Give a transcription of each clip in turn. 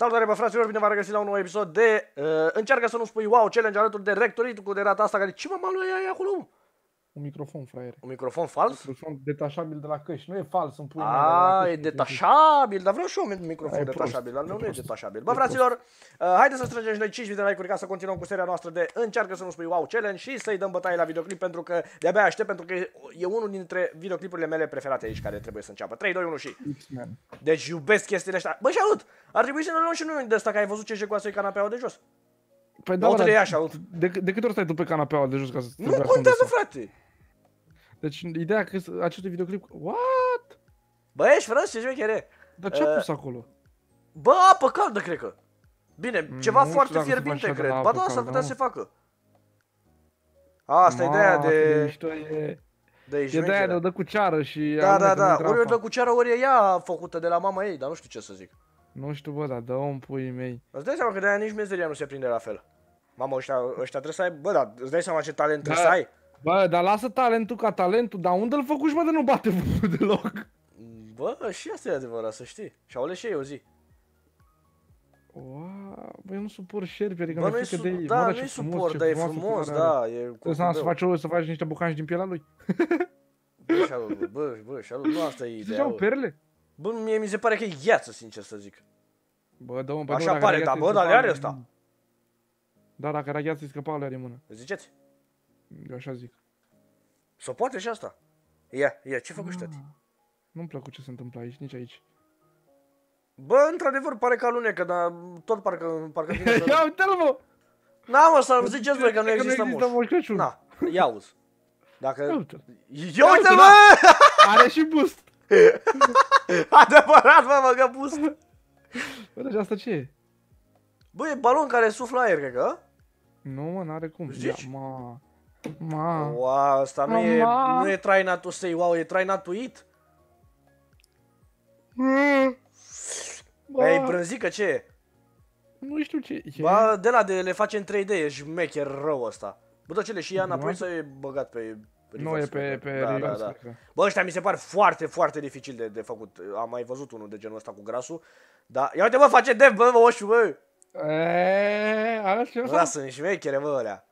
Salutare bă fraților, bine v-am regăsit la un nou episod de uh, Încearcă să nu spui wow challenge alături de Rectorit cu de data asta care ce mă lui ai acolo? Mă? Un microfon, fraiere. Un microfon fals? Microfon detașabil de la căști. Nu e fals, în pui A, e detașabil, dar vreau și eu un microfon Ai detașabil, prost, al meu e nu e prost. detașabil. Bă E fraților, uh, haideți să strângem și noi 5 de like-uri ca să continuăm cu seria noastră de Încearcă să nu spui wow challenge și să-i dăm bătaie la videoclip pentru că de-abia aștept pentru că e- e unul dintre videoclipurile mele preferate aici care trebuie să înceapă. 3, 2, 1 și... X-Men. Deci iubesc chestiile astea. Bă, salut! Ar trebui să ne luăm și noi de asta, că ai văzut ce jegoasă e canapeaua de jos. Păi Da, dar de așa, uite. de, de câte ori stai tu pe canapeaua de jos ca să te Nu bea contează, condensat? frate! Deci ideea că acestui videoclip... What? Bă, ești frate, ce șmechere? Dar ce a Uh, pus acolo? Bă, apă caldă, cred că. Bine, Mm, ceva nu știu foarte dacă se fierbinte, face de cred. la Ba apă da, s-ar caldă, putea mă. să se facă. Asta e ideea Ma, cât de... mișto e... de E de aia șmecheră. de o dă cu ceară și... Da, da, alunecă da. între Ori o apa. dă cu ceară, ori e ea făcută de la mama ei, dar nu știu ce să zic. Nu știu, bă, dar dă-o în puii mei. Îți dai seama că de-aia nici mezeria nu se prinde la fel. Mamă, ăștia, ăștia trebuie să ai... Bă, da, îți dai seama ce talent trebuie Da. să ai? Bă, dar lasă talentul ca talentul, dar unde-l făcuși, mă, de nu bate vârful deloc? Bă, și asta e adevărat, să știi. Și au și ei o zi. Wow, bă, eu nu suport șerpi, adică Bă, mi-e nu-i frică su- de ei. da, Bă, dar nu-i ce frumos, suport, ce dar e frumoasă frumos, culoare are. da, e Trebuie să, să faci, o, să faci niște bucanci din pielea lui. Bă, Shadow, bă, bă, bă, Shadow, nu asta e ideea. Ziceau bă. perle? Bă, mie mi se pare că e gheață, sincer să zic. Bă, dă-mă, bă, Așa nu, dacă pare, era da, gheață, bă, îi dar le scăpa are alea ăsta. din- Da, dacă era gheață, îi scăpa alea din mână. Ziceți? Eu așa zic. Sau poate și asta. Ia, ia, ce făcuși tăti? Ah, Nu-mi plăcut ce se întâmplă aici, nici aici. Bă, într-adevăr, pare că alunecă, dar tot parcă, parcă vine să... Ia uite-l, mă! Na, mă, să ziceți voi că nu Că există nu există moș. moș Crăciun. Na, ia uzi. Ia Dacă... uite-l. Ia uite, uite, mă! Are și boost. Adevărat, mă, mă, că boost. Bă, deci asta ce e? Bă, e balon care suflă aer, cred că? Nu, mă, n-are cum. Ia, Zici? Ma. Ma. Wow, asta nu e, Mama. nu e try not to say wow, e try not to eat. Bă, Ai brânzică, ce e? nu știu ce e. Ba, de la de le face în 3D, e șmecher rău ăsta. Bă, dă cele și ia înapoi Nu? să e băgat pe Nu, e reverse, pe, cred pe că. da, reverse, da, da. cred că. Bă, ăștia mi se par foarte, foarte dificil de, de făcut. Am mai văzut unul de genul ăsta cu grasul. Dar, ia uite, bă, face dev, bă, bă, oșu, bă. Eee, așa? Lasă, în șmechere, bă, ălea.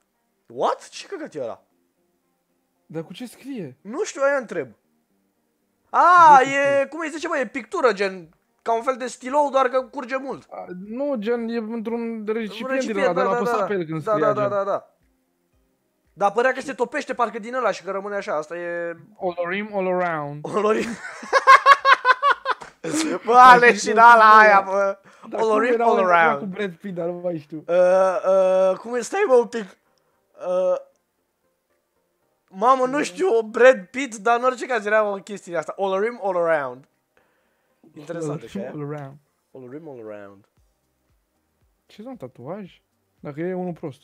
What? Ce căcat e ăla? Dar cu ce scrie? Nu știu, aia întreb. A, e, cum îi zice, bă, e pictură, gen, ca un fel de stilou, doar că curge mult. A, Nu, gen, e într-un recipient, Recipient, din ăla, de la apăsat pe el când da, scria, da, da, gen. da, da. Dar părea că se topește parcă din ăla și că rămâne așa, asta e... Olorim all around. Olorim. bă, ale și la la aia, bă. Dar cum Olorim era all ăla around. Cu Brad Pitt, dar nu mai știu. Uh, uh, cum e? Stai, bă, un pic. Uh, mamă, nu știu, Brad Pitt, dar în orice caz era o chestie asta. Olorim all around. Interesant așa, All around. Olorim all around. Ce un tatuaj? Dacă e unul prost.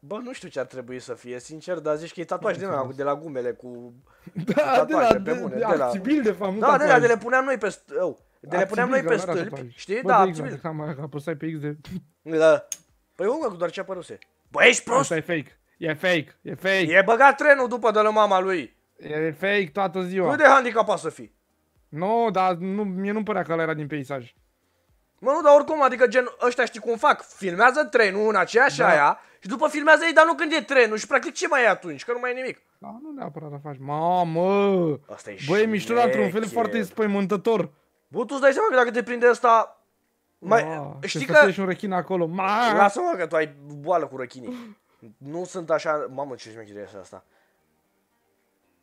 Bă, nu știu ce ar trebui să fie, sincer, dar zici că e tatuaj din ăla, de la gumele cu... Da, de la, tatuaje, de, pe bune, de, de la- acțibil, de fapt, nu Da, de la tatuaj. de le puneam noi pe... st- oh, de le puneam noi pe Acțibil, că nu era stâlpi, tatuaj. știi? Bă, Da, de exact, acțibil. Cam că apăsai pe X de... Da. Păi unga, doar ce apăruse. Bă, ești prost? Asta e fake. E fake. E fake. E băgat trenul după de la mama lui. E fake toată ziua. Cât de handicapat să fii? Nu, dar nu, mie nu-mi părea că ăla era din peisaj. Mă, nu, dar oricum, adică gen, ăștia știi cum fac? Filmează trenul în aceeași Da. aia și după filmează ei, dar nu când e trenul și practic ce mai e atunci? Că nu mai e nimic. Da, nu neapărat să faci. Mamă! Asta e Bă, e mișto, dar într-un fel șmecher. foarte spăimântător. Bă, tu îți dai seama că dacă te prinde ăsta... Mai, Ma, știi și că... să fie și un rechin acolo. Ma! Lasă-mă că tu ai boală cu răchinii. Nu sunt așa... Mamă, ce șmecherie e asta.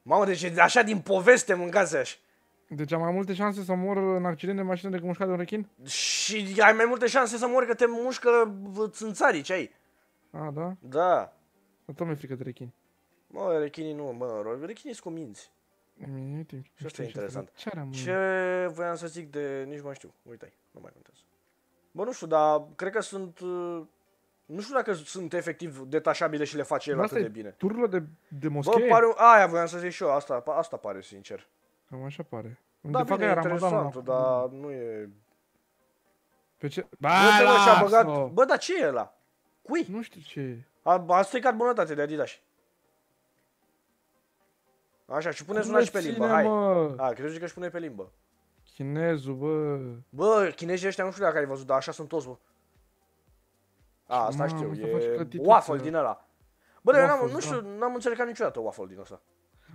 Mamă, deci e așa din poveste mâncați așa. Deci am mai multe șanse să mor în accident de mașină decât mușcat de un rechin? Și ai mai multe șanse să mori că te mușcă țânțarii, ce ai? A, da? Da. Dar tot mi-e frică de rechin. Mă, rechinii nu, mă, rechinii sunt cu minți. Mm, Uite, Și asta e interesant. Ce are, mă? Ce voiam să zic de... nici nu mai știu. Uite-i, nu mai contează. Bă, nu știu, dar cred că sunt... uh, Nu știu dacă sunt efectiv detașabile și le face el Bă, asta atât e de bine. Tururile de, de Bă, moschee? pare... Aia voiam să zic și eu, asta, asta pare sincer. Cam așa pare. Da, de fapt bine, e e Ramazanul interesant, acum. dar nu e... Pe ce? Bă, Ba, te mă, și-a lasă-o! băgat... Bă, dar ce e ăla? Cui? Nu știu ce e. A, a stricat bunătate de Adidas. Așa, și puneți Cum una le și pe ține, limbă, hai. Mă? A, crezi că își pune pe limbă. Chinezul, bă. Bă, chinezii ăștia nu știu dacă ai văzut, dar așa sunt toți, bă. A, asta Mamă, știu, să faci e clătituțe. waffle din ăla. Bă, dar eu n-am, Waffle, nu știu, n-am înțelegat niciodată waffle din ăsta.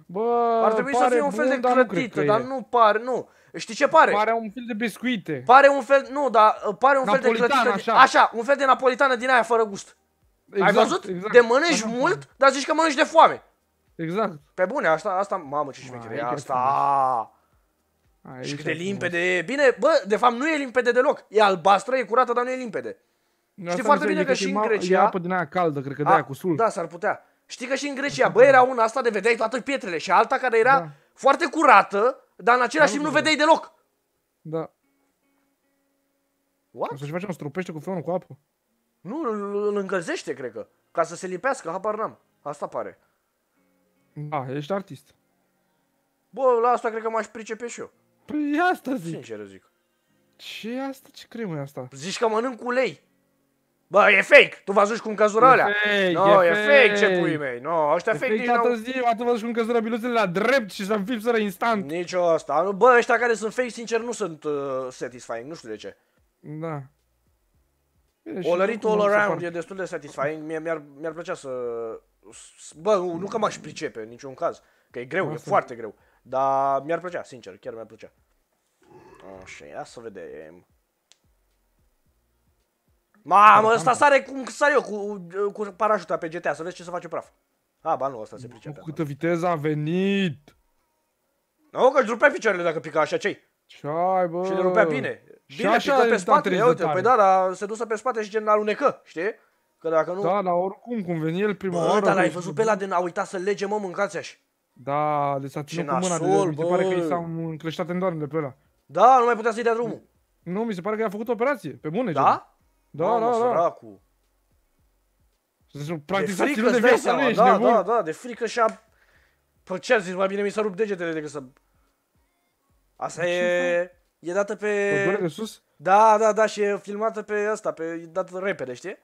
Bă, Ar trebui să pare fie un fel bun, de dar nu cred clătită, că dar e. nu pare, nu. Știi ce pare? Pare un fel de biscuite. Pare un fel, nu, dar uh, pare un fel de Napolitană, clătită. așa. așa, un fel de napolitană din aia fără gust. Ai văzut? Exact. De mănânci Așa. mult, dar zici că mănânci de foame. Exact. Pe bune, asta, asta, mamă, ce șmecher e Aici e asta. Aici Și cât e de frumos. limpede e. Bine, bă, de fapt nu e limpede deloc. E albastră, e curată, dar nu e limpede. Asta mi foarte se- bine e că și e în ma- Grecia- E apă din aia caldă, cred că de A, aia cu sul. Da, s-ar putea. Știi că și în Grecia, bă, era una asta de vedeai toate pietrele și alta care era Da. foarte curată, dar în același Da, timp nu nu vedeai deloc. Da. What? O să-și facem strupește cu fionul cu apă. Nu, îl îl încălzește, cred că. Ca să se lipească, habar n-am. Asta pare. Da, ești artist. Bă, la asta cred că m-aș pricepe și eu. Păi asta zic. Sincer zic. Ce e asta? Ce cremă e asta? Zici că mănânc cu ulei. Bă, e fake. Tu v-ați cu căzura alea. fake, No, e e fake ce fake. pui mei. No, ăștia E fake fake nici toată n-au... ziua, tu văzut cum căzură biluțele la drept și să înfipseră instant. Nici asta. Nu, Bă, ăștia care sunt fake, sincer, nu sunt uh, satisfying. Nu știu de ce. Da. Bine, și Olărit oricum all nu se around par- e destul de satisfying. Mie mi-ar, mi-ar plăcea să... s- Bă, nu, nu că m-aș pricepe în niciun caz. Că e greu, e Asta. foarte greu. Dar mi-ar plăcea, sincer, chiar mi-ar plăcea. Așa, ia să vedem. Mamă, ăsta sare cum sar eu cu, cu parașuta pe GTA, să vezi ce să face praf. A, ba nu, ăsta se pricepe. Cu câtă viteză a venit. Nu, că își rupea picioarele dacă pica așa, ce Ce ai, bă? Și le rupea bine. Și Bine, așa pică pe e spate, trei ia uite, tare. păi da, dar se dusă pe spate și gen alunecă, știi? Că dacă nu... Da, dar oricum, cum veni el prima Bă, oară... dar l-ai bă, văzut pe ăla de n-a uitat să lege, mă, mâncați așa. Da, de s-a ținut Ce cu mâna de nasol, mi se pare că bă. i s-au încleștat tendoanele pe ăla. Da, nu mai putea să-i dea drumul. Nu, mi se pare că i-a făcut operație, pe bune. gen. Da? Da, Mamă, da, da. săracu. Deci, Practic de s-a frică, ținut de îți dai viața lui, seama, ești da, nebun. da, da, de frică și-a... Păi ce ar zis, mai bine mi s-a rupt degetele decât să... Asta e... E dată pe... Pe dure de sus? Da, da, da, și e filmată pe ăsta, pe... E dată repede, știi?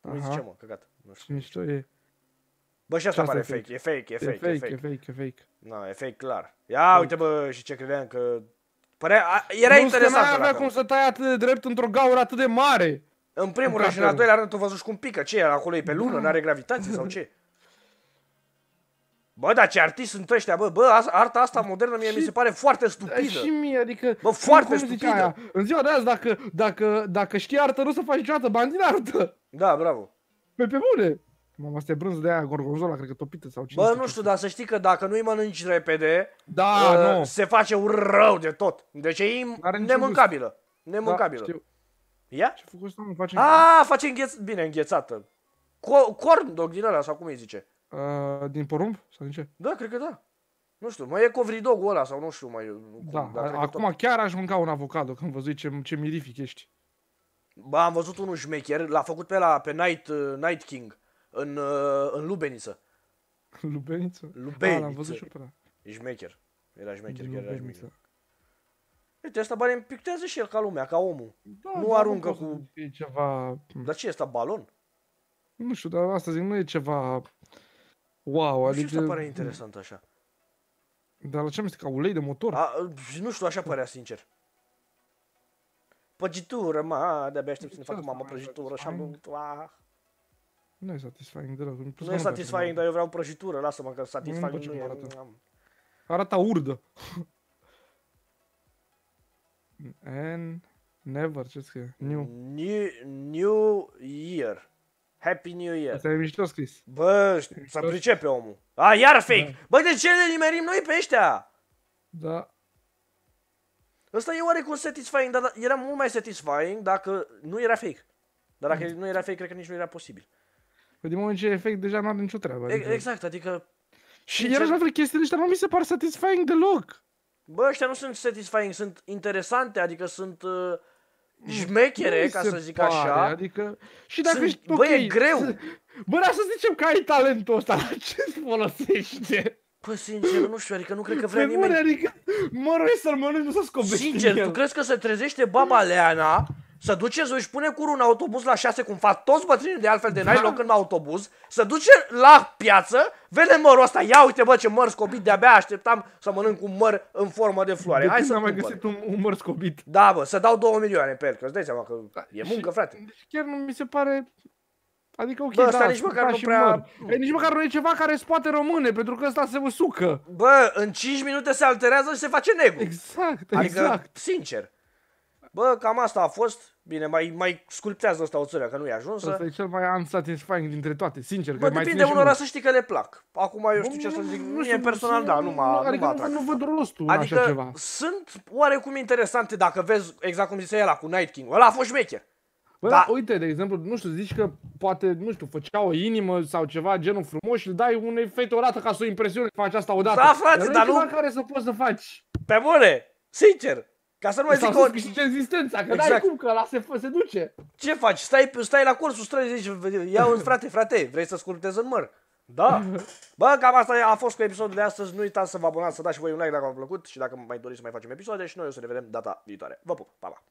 Cum îi Aha. zice, mă, căcat. Nu știu. Ce mișto e. Bă, și asta asta pare e fake, e fake, e E fake, fake, e e fake. fake, e fake. Na, e fake clar. Ia uite bă, și ce credeam că... Părea, a, era Nu, că interesant. n-ai avea dacă- cum să tai atât de drept într-o gaură atât de mare. În primul În rând și în craterul. al doilea rând tu văzut și cum pică. Ce e acolo? E pe Da. lună? N-are gravitație sau ce? Bă, dar ce artiști sunt ăștia, bă, bă, as- arta asta modernă mie mi se pare foarte stupidă. Și mie, adică... Bă, foarte cum zice stupidă. aia, În ziua de azi, dacă, dacă, dacă știi artă, nu o să faci niciodată bani din artă. Da, bravo. Pe, pe bune. Mamă, asta e brânză de aia gorgonzola, cred că topită sau cine Bă, știe nu ce. știu, dar să știi că dacă nu-i mănânci repede, Da, uh, nu. se face un rău de tot. Deci e N-are niciun nemâncabilă. Da, Nemâncabilă. știu. Ia? Ce făcut ăsta, mă, face... A, face îngheț... Bine, înghețată. Co- corn dog din ăla, sau cum îi zice? Uh, din porumb? Sau din ce? Da, cred că da. Nu știu, mai e covridogul ăla sau nu știu mai... cum, Da, dar cred că acum chiar aș mânca un avocado când văzui ce, ce mirific ești. Ba, am văzut unul șmecher, l-a făcut pe la pe Night, uh, Night King în, uh, în Lubeniță. Lubeniță? Lubeniță. Ah, l-am văzut și pe ăla. E șmecher. Era șmecher, Din chiar era Lubeniță. șmecher. Uite, ăsta bani pictează și el ca lumea, ca omul. Da, Nu da, aruncă pot să cu- zic că E ceva... Dar ce e ăsta, balon? Nu știu, dar asta zic, nu e ceva... Wow, Nu știu, adică... ăsta pare interesant așa. Dar la ce am ca ulei de motor? A, uh, nu știu, așa părea sincer. Păgitură, mă, de-abia aștept să ne Ce facă asta mamă mai prăjitură și satisfying? am... Ah. Nu e satisfying deloc. Plus că Nu e place satisfying, dar eu vreau prăjitură, lasă-mă că satisfying place nu cum e. arată. Am. Arată urdă. And never, ce scrie? New. New, new Year. Happy New Year. Asta e mișto scris. Bă, să pricepe omul. A, iar fake. Bă, de ce le nimerim noi pe ăștia? Da. Ăsta e oarecum satisfying, dar era mult mai satisfying dacă nu era fake. Dar dacă nu era fake, cred că nici nu era posibil. Păi din moment ce e efect, deja nu are nicio treabă. E- Adică... Exact, adică, Și sincer- iarăși la fel, chestiile ăștia nu mi se par satisfying deloc. bă, ăștia nu sunt satisfying, sunt interesante, adică sunt uh, șmechere, Nu mi ca se să zic pare, așa. Adică, și dacă Sunt- ești, bă, ok, e greu. Bă, dar să zicem că ai talentul ăsta, la ce îți folosește? Păi, sincer, nu știu, adică nu cred că Pe vrea bune, nimeni. adică mărul e să-l mănânci, nu să scobești Sincer, din el. tu crezi că se trezește baba Leana să duce, își pune curul în autobuz la 6, cum fac toți bătrânii de altfel de n-ai Da. loc în autobuz, să duce la piață, vede mărul ăsta, ia uite bă ce măr scobit, de-abia așteptam să mănânc un măr în formă de floare. De Hai când să am mai cumpăr. găsit un, un măr scobit? Da, bă, să dau 2 milioane pe el, că îți dai seama că e Și- muncă, frate. Deci chiar nu mi se pare... Adică ok, Bă, ăsta da, nici măcar da, nu și prea- măr. E, nici măcar nu e ceva care îți poate rămâne, pentru că ăsta se usucă. Bă, în 5 minute se alterează și se face negru. Exact, Adică, exact. sincer. Bă, cam asta a fost. Bine, mai, mai sculptează ăsta o țără, că nu e ajunsă. Asta e cel mai unsatisfying dintre toate, sincer. Bă, că mai depinde ține și unora mult. să știi că le plac. Acum eu știu ce să zic. Nu Mie știu, personal, da, nu mă Adică nu mă nu, atrag. nu văd rostul în așa Adică ceva. sunt oarecum interesante dacă vezi, exact cum zicea ăla cu Night King. Ăla a fost șmecher. Bă, Da. da. uite, de exemplu, nu știu, zici că poate, nu știu, făcea o inimă sau ceva genul frumos și îl dai unei fete o dată ca să o impresionezi, faci asta odată. Da, frate, Dar dar nu... e nu- ceva care să poți să faci. Pe bune, sincer. Ca să nu mai Sau zic să o... câștigi existența, că Exact. n-ai cum, că ăla se, se duce. Ce faci? Stai, stai la cursul străzii, zici, ia un frate, frate, vrei să sculptezi în măr? Da. Bă, cam asta a fost cu episodul de astăzi. Nu uitați să vă abonați, să dați și voi un like dacă v-a plăcut și dacă mai doriți să mai facem episoade și noi o să ne vedem data viitoare. Vă pup, pa, pa!